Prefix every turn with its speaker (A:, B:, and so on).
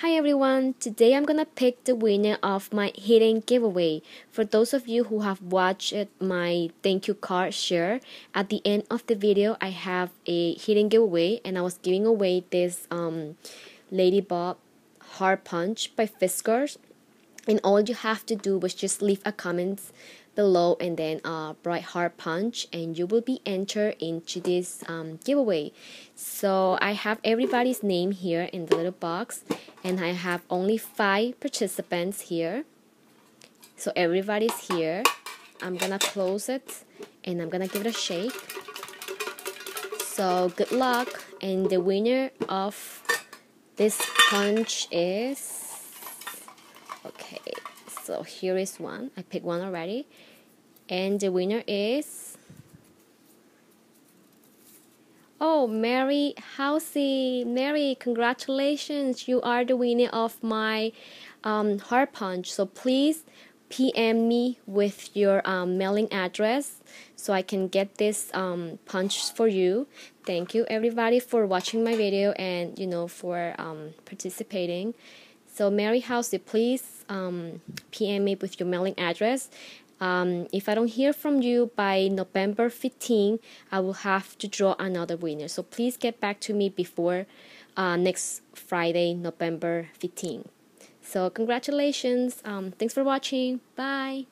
A: Hi everyone, today I'm gonna pick the winner of my hidden giveaway. For those of you who have watched my thank you card share, at the end of the video I have a hidden giveaway and I was giving away this um, Ladybug Heart Punch by Fiskars. And all you have to do was just leave a comment below and then a bright heart punch and you will be entered into this um, giveaway. So I have everybody's name here in the little box and I have only five participants here. So everybody's here. I'm gonna close it and I'm gonna give it a shake. So good luck. And the winner of this punch is okay so here is one. I picked one already. And the winner is Oh, Mary Housey. Mary, congratulations. You are the winner of my um, heart punch. So please PM me with your um, mailing address so I can get this um, punch for you. Thank you everybody for watching my video and you know for um, participating. So Mary Housey, please um, PM me with your mailing address um, if I don't hear from you by November 15, I will have to draw another winner. So please get back to me before uh, next Friday, November 15. So congratulations. Um, thanks for watching. Bye.